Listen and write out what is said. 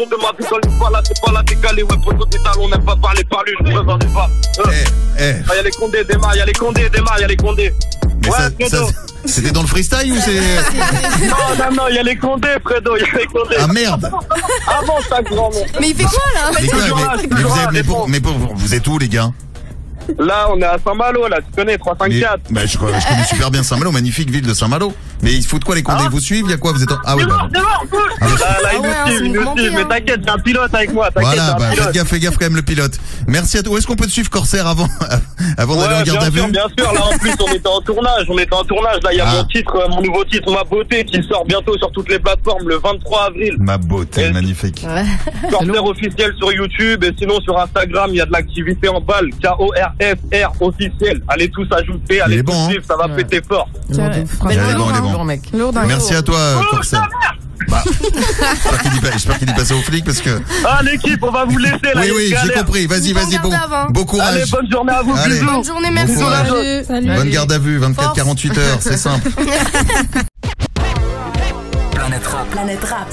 compte de ma picole, pas là, c'est pas la décalée. Ouais, poteau d'étal, on n'aime pas parler par lui, je présente pas. Euh, Eh, eh. ah, y'a les condés, démarre, y'a les condés, démarre, y'a les condés. Mais ouais, ça, Fredo. ça- c'était dans le freestyle ou c'est. Non, non, non, y'a les condés, Fredo, y'a les condés. Ah merde Avant ta grand-mère. Mais il fait quoi là? Mais quoi, mais, vous, êtes- pour- mais pour- vous êtes où les gars? Là, on est à Saint-Malo, là, tu connais, Mais- 354. bah, je, je connais super bien Saint-Malo, magnifique ville de Saint-Malo. Mais ils se foutent quoi les condés Ah. Vous suivent Il y a quoi Vous êtes en... Ah oui, C'est bah. cool. Ah, Là, là, Ah ouais, nous suit, c'est il une nous suit. montée, Mais hein. t'inquiète, j'ai un pilote avec moi, Voilà, bah, faites gaffe, faites gaffe quand même le pilote. Merci à toi. Où est-ce qu'on peut te suivre Corsair avant, avant d'aller en Ouais, garde bien à vue bien sûr. Là, en plus, on était en tournage. On était en tournage. Là, il y a Ah. mon titre, euh, mon nouveau titre, Ma Beauté, qui sort bientôt sur toutes les plateformes le 23 avril. Ma beauté, Et- magnifique. Corsair officiel sur YouTube. Et sinon, sur Instagram, il y a de l'activité en balle. K-O-R-F-R officiel. Allez tous ajouter, allez tous bon, hein. Ça va Ouais. péter fort. Belle Il est lourd, bon, il est hein. bon. Lourd d'un Merci à toi, Oh, Corsair. Bah, j'espère qu'il dit pas- j'espère qu'il dit passer au flic parce que. Ah, l'équipe, on va vous laisser là. Oui, oui, j'ai compris. Vas-y, vas-y, bon bon, bon Allez, courage. bonne journée à vous. Allez. Bisous. Bonne journée, Bon merci. courage. Salut. Salut. Bonne garde à vue, 24-48 heures, c'est simple. Planète Rap. Planète Rap.